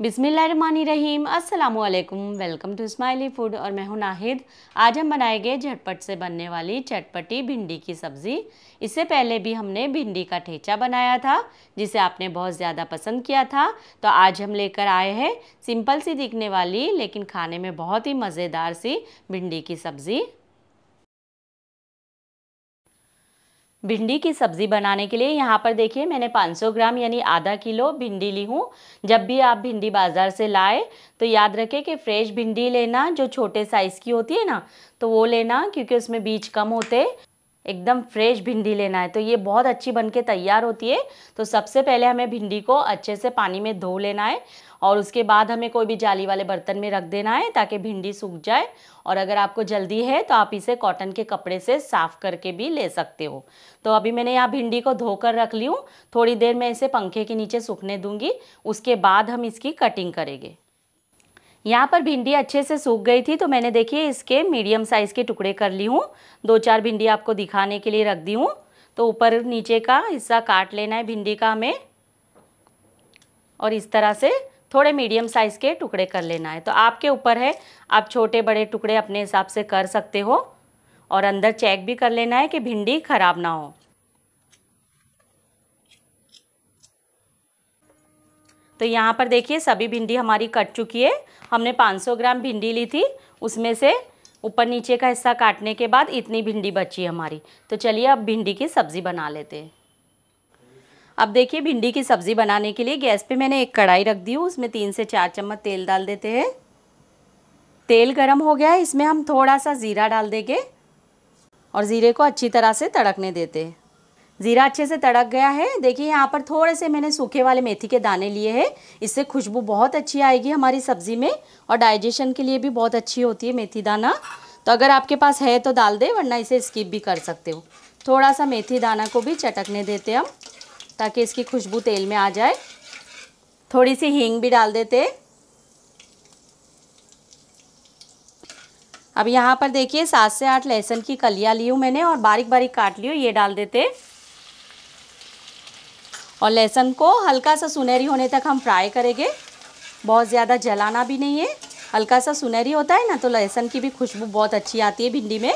बिसमीम अस्सलाम welcome to smiley food और मैं हूँ नाहिद। आज हम बनाएँगे झटपट से बनने वाली चटपटी भिंडी की सब्ज़ी। इससे पहले भी हमने भिंडी का ठेचा बनाया था, जिसे आपने बहुत ज़्यादा पसंद किया था। तो आज हम लेकर आए हैं सिंपल सी दिखने वाली, लेकिन खाने में बहुत ही मज़ेदार सी भिंडी की सब्ज़ी। भिंडी की सब्ज़ी बनाने के लिए यहाँ पर देखिए, मैंने 500 ग्राम यानी आधा किलो भिंडी ली हूँ। जब भी आप भिंडी बाज़ार से लाए तो याद रखें कि फ़्रेश भिंडी लेना, जो छोटे साइज़ की होती है ना तो वो लेना, क्योंकि उसमें बीज कम होते। एकदम फ्रेश भिंडी लेना है। तो ये बहुत अच्छी बन के तैयार होती है। तो सबसे पहले हमें भिंडी को अच्छे से पानी में धो लेना है और उसके बाद हमें कोई भी जाली वाले बर्तन में रख देना है ताकि भिंडी सूख जाए। और अगर आपको जल्दी है तो आप इसे कॉटन के कपड़े से साफ़ करके भी ले सकते हो। तो अभी मैंने यहाँ भिंडी को धोकर रख ली हूँ। थोड़ी देर में इसे पंखे के नीचे सूखने दूँगी। उसके बाद हम इसकी कटिंग करेंगे। यहाँ पर भिंडी अच्छे से सूख गई थी तो मैंने देखिए इसके मीडियम साइज़ के टुकड़े कर ली हूँ। दो चार भिंडी आपको दिखाने के लिए रख दी हूँ। तो ऊपर नीचे का हिस्सा काट लेना है भिंडी का हमें। और इस तरह से थोड़े मीडियम साइज़ के टुकड़े कर लेना है। तो आपके ऊपर है, आप छोटे बड़े टुकड़े अपने हिसाब से कर सकते हो। और अंदर चेक भी कर लेना है कि भिंडी ख़राब ना हो। तो यहाँ पर देखिए, सभी भिंडी हमारी कट चुकी है। हमने 500 ग्राम भिंडी ली थी। उसमें से ऊपर नीचे का हिस्सा काटने के बाद इतनी भिंडी बची हमारी। तो चलिए अब भिंडी की सब्ज़ी बना लेते हैं। अब देखिए, भिंडी की सब्ज़ी बनाने के लिए गैस पे मैंने एक कढ़ाई रख दी हूँ। उसमें तीन से चार चम्मच तेल डाल देते हैं। तेल गरम हो गया है। इसमें हम थोड़ा सा ज़ीरा डाल देंगे और ज़ीरे को अच्छी तरह से तड़कने देते हैं। ज़ीरा अच्छे से तड़क गया है। देखिए, यहाँ पर थोड़े से मैंने सूखे वाले मेथी के दाने लिए हैं। इससे खुशबू बहुत अच्छी आएगी हमारी सब्ज़ी में और डाइजेशन के लिए भी बहुत अच्छी होती है मेथी दाना। तो अगर आपके पास है तो डाल दे, वरना इसे स्किप भी कर सकते हो। थोड़ा सा मेथी दाना को भी चटकने देते हम, ताकि इसकी खुशबू तेल में आ जाए। थोड़ी सी हींग भी डाल देते अब यहाँ पर देखिए, सात से आठ लहसुन की कलियाँ ली हूँ मैंने और बारीक बारीक काट ली हूँ, ये डाल देते और लहसुन को हल्का सा सुनहरी होने तक हम फ्राई करेंगे। बहुत ज़्यादा जलाना भी नहीं है। हल्का सा सुनहरी होता है ना तो लहसुन की भी खुशबू बहुत अच्छी आती है भिंडी में।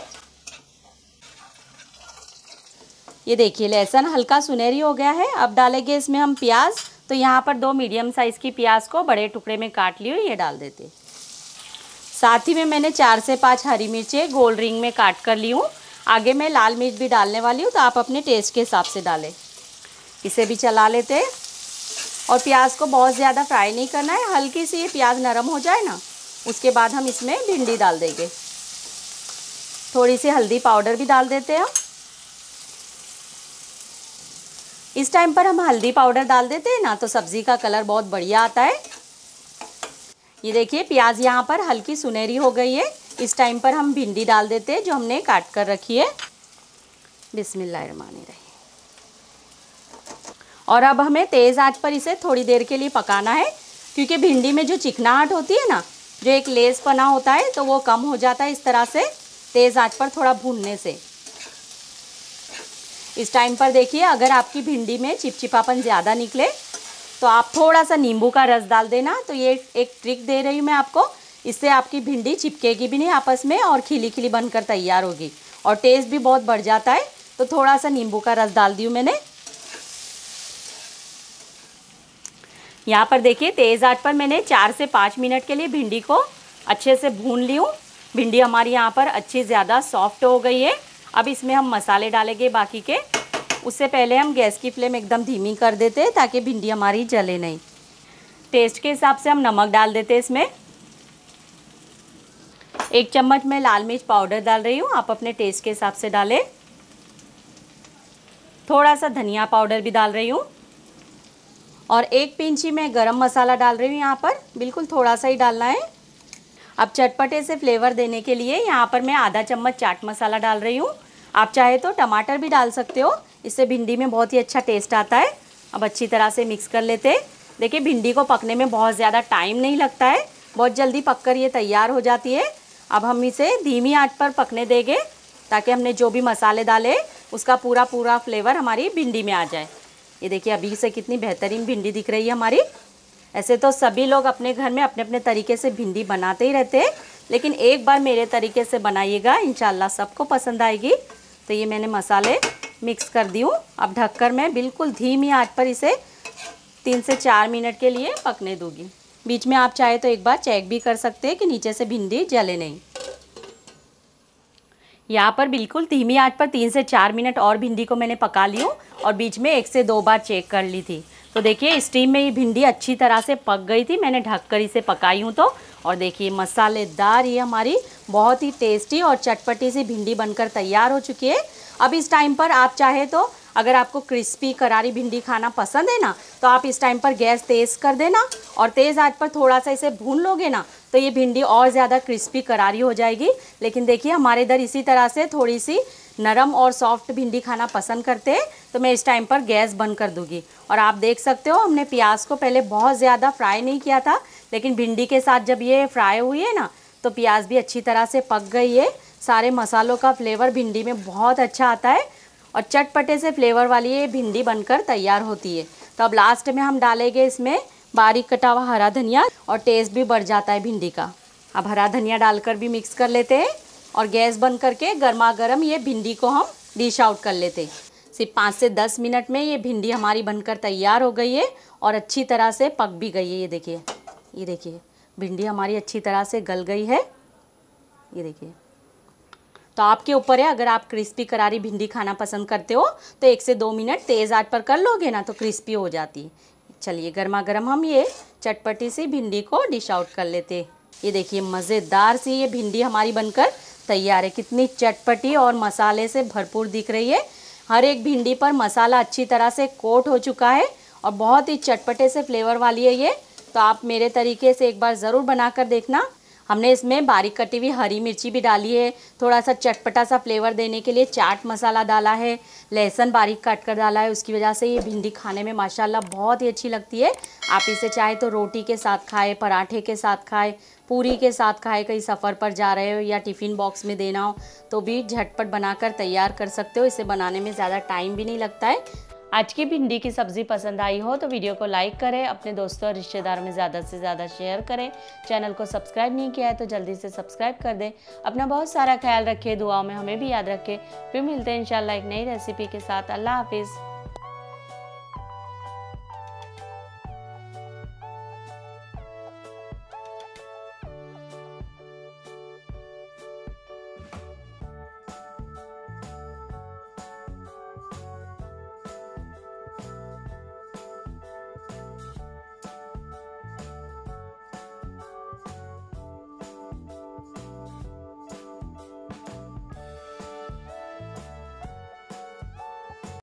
ये देखिए, लहसुन हल्का सुनहरी हो गया है। अब डालेंगे इसमें हम प्याज। तो यहाँ पर दो मीडियम साइज़ की प्याज को बड़े टुकड़े में काट लियो ये डाल देते साथ ही में मैंने चार से पाँच हरी मिर्चें गोल रिंग में काट कर ली हूँ। आगे मैं लाल मिर्च भी डालने वाली हूँ तो आप अपने टेस्ट के हिसाब से डालें। इसे भी चला लेते हैं। और प्याज को बहुत ज़्यादा फ्राई नहीं करना है, हल्की सी ये प्याज नरम हो जाए ना, उसके बाद हम इसमें भिंडी डाल देंगे। थोड़ी सी हल्दी पाउडर भी डाल देते हैं इस टाइम पर हम हल्दी पाउडर डाल देते हैं ना तो सब्ज़ी का कलर बहुत बढ़िया आता है। ये देखिए, प्याज यहाँ पर हल्की सुनहरी हो गई है। इस टाइम पर हम भिंडी डाल देते हैं, जो हमने काट कर रखी है। बिस्मिल्लाहिर्रहमानिर्रहीम और अब हमें तेज़ आँच पर इसे थोड़ी देर के लिए पकाना है, क्योंकि भिंडी में जो चिकनाहट होती है ना, जो एक लेस पना होता है तो वो कम हो जाता है इस तरह से तेज़ आँच पर थोड़ा भूनने से। इस टाइम पर देखिए, अगर आपकी भिंडी में चिपचिपापन ज़्यादा निकले तो आप थोड़ा सा नींबू का रस डाल देना। तो ये एक ट्रिक दे रही हूँ मैं आपको। इससे आपकी भिंडी चिपकेगी भी नहीं आपस में और खिली खिली बनकर तैयार होगी। और टेस्ट भी बहुत बढ़ जाता है। तो थोड़ा सा नींबू का रस डाल दी मैंने। यहाँ पर देखिए, तेज़ आँच पर मैंने चार से पाँच मिनट के लिए भिंडी को अच्छे से भून ली हूँ। भिंडी हमारी यहाँ पर अच्छी ज़्यादा सॉफ्ट हो गई है। अब इसमें हम मसाले डालेंगे बाकी के। उससे पहले हम गैस की फ्लेम एकदम धीमी कर देते हैं ताकि भिंडी हमारी जले नहीं। टेस्ट के हिसाब से हम नमक डाल देते हैं इसमें। एक चम्मच में लाल मिर्च पाउडर डाल रही हूँ, आप अपने टेस्ट के हिसाब से डालें। थोड़ा सा धनिया पाउडर भी डाल रही हूँ। और एक पिंची मैं गरम मसाला डाल रही हूँ यहाँ पर। बिल्कुल थोड़ा सा ही डालना है। अब चटपटे से फ्लेवर देने के लिए यहाँ पर मैं आधा चम्मच चाट मसाला डाल रही हूँ। आप चाहे तो टमाटर भी डाल सकते हो। इससे भिंडी में बहुत ही अच्छा टेस्ट आता है। अब अच्छी तरह से मिक्स कर लेते हैं। देखिए, भिंडी को पकने में बहुत ज़्यादा टाइम नहीं लगता है। बहुत जल्दी पककर ये तैयार हो जाती है। अब हम इसे धीमी आँच पर पकने देंगे ताकि हमने जो भी मसाले डाले, उसका पूरा पूरा फ्लेवर हमारी भिंडी में आ जाए। ये देखिए, अभी से कितनी बेहतरीन भिंडी दिख रही है हमारी। ऐसे तो सभी लोग अपने घर में अपने अपने तरीके से भिंडी बनाते ही रहते हैं, लेकिन एक बार मेरे तरीके से बनाइएगा, इंशाल्लाह सबको पसंद आएगी। तो ये मैंने मसाले मिक्स कर दी हूँ। अब ढककर मैं बिल्कुल धीमी आँच पर इसे तीन से चार मिनट के लिए पकने दूँगी। बीच में आप चाहे तो एक बार चेक भी कर सकते हैं कि नीचे से भिंडी जले नहीं। यहाँ पर बिल्कुल धीमी आँच पर तीन से चार मिनट और भिंडी को मैंने पका ली हूँ और बीच में एक से दो बार चेक कर ली थी। तो देखिए स्टीम में ये भिंडी अच्छी तरह से पक गई थी। मैंने ढककर इसे पकाई हूँ तो। और देखिए, मसालेदार ये हमारी बहुत ही टेस्टी और चटपटी सी भिंडी बनकर तैयार हो चुकी है। अब इस टाइम पर आप चाहे तो अगर आपको क्रिस्पी करारी भिंडी खाना पसंद है ना तो आप इस टाइम पर गैस तेज़ कर देना और तेज़ आँच पर थोड़ा सा इसे भून लोगे ना तो ये भिंडी और ज़्यादा क्रिस्पी करारी हो जाएगी। लेकिन देखिए, हमारे इधर इसी तरह से थोड़ी सी नरम और सॉफ्ट भिंडी खाना पसंद करते हैं तो मैं इस टाइम पर गैस बंद कर दूँगी। और आप देख सकते हो, हमने प्याज को पहले बहुत ज़्यादा फ्राई नहीं किया था, लेकिन भिंडी के साथ जब ये फ्राई हुई है ना तो प्याज भी अच्छी तरह से पक गई है। सारे मसालों का फ्लेवर भिंडी में बहुत अच्छा आता है। और चटपटे से फ्लेवर वाली ये भिंडी बनकर तैयार होती है। तो अब लास्ट में हम डालेंगे इसमें बारीक कटा हुआ हरा धनिया और टेस्ट भी बढ़ जाता है भिंडी का। अब हरा धनिया डालकर भी मिक्स कर लेते हैं और गैस बंद करके गर्मा गर्म ये भिंडी को हम डिश आउट कर लेते हैं। सिर्फ़ पाँच से दस मिनट में ये भिंडी हमारी बनकर तैयार हो गई है और अच्छी तरह से पक भी गई है। ये देखिए ये देखिए, भिंडी हमारी अच्छी तरह से गल गई है। ये देखिए। तो आपके ऊपर है, अगर आप क्रिस्पी करारी भिंडी खाना पसंद करते हो तो एक से दो मिनट तेज़ आँच पर कर लोगे ना तो क्रिस्पी हो जाती। चलिए गर्मा गर्म हम ये चटपटी सी भिंडी को डिश आउट कर लेते ये देखिए, मज़ेदार सी ये भिंडी हमारी बनकर तैयार है। कितनी चटपटी और मसाले से भरपूर दिख रही है। हर एक भिंडी पर मसाला अच्छी तरह से कोट हो चुका है और बहुत ही चटपटे से फ्लेवर वाली है ये। तो आप मेरे तरीके से एक बार ज़रूर बनाकर देखना। हमने इसमें बारीक कटी हुई हरी मिर्ची भी डाली है। थोड़ा सा चटपटा सा फ्लेवर देने के लिए चाट मसाला डाला है। लहसुन बारीक काट कर डाला है। उसकी वजह से ये भिंडी खाने में माशाल्लाह बहुत ही अच्छी लगती है। आप इसे चाहे तो रोटी के साथ खाए, पराठे के साथ खाए, पूरी के साथ खाए, कहीं सफ़र पर जा रहे हो या टिफ़िन बॉक्स में देना हो तो भी झटपट बनाकर तैयार कर सकते हो। इसे बनाने में ज़्यादा टाइम भी नहीं लगता है। आज की भिंडी की सब्ज़ी पसंद आई हो तो वीडियो को लाइक करें, अपने दोस्तों और रिश्तेदार में ज़्यादा से ज़्यादा शेयर करें। चैनल को सब्सक्राइब नहीं किया है तो जल्दी से सब्सक्राइब कर दें। अपना बहुत सारा ख्याल रखें, दुआओं में हमें भी याद रखें। फिर मिलते हैं इंशाल्लाह एक नई रेसिपी के साथ। अल्लाह हाफिज़।